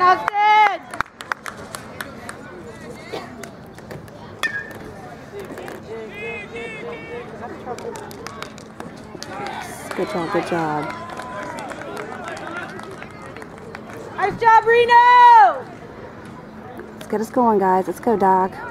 on Austin! Good job, good job. Nice job, Reno! Let's get us going, guys. Let's go, Dak.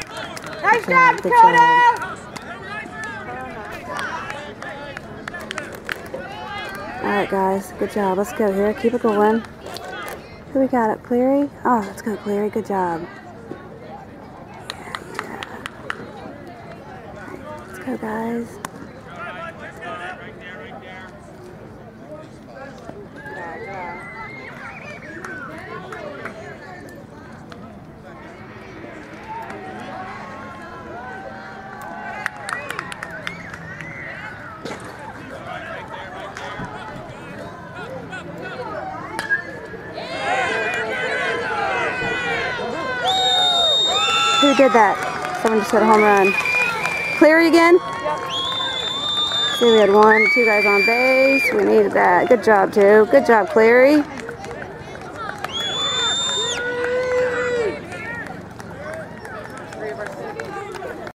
Nice Good job, job, good Dakota! Alright, guys. Good job. Let's go here. Keep it going. Who we got up? Cleary? Oh, let's go, Cleary. Good job. Yeah, yeah. Let's go, guys. Who did that? Someone just hit a home run. Cleary again? See, we had one, two guys on base. We needed that. Good job, too. Good job, Cleary.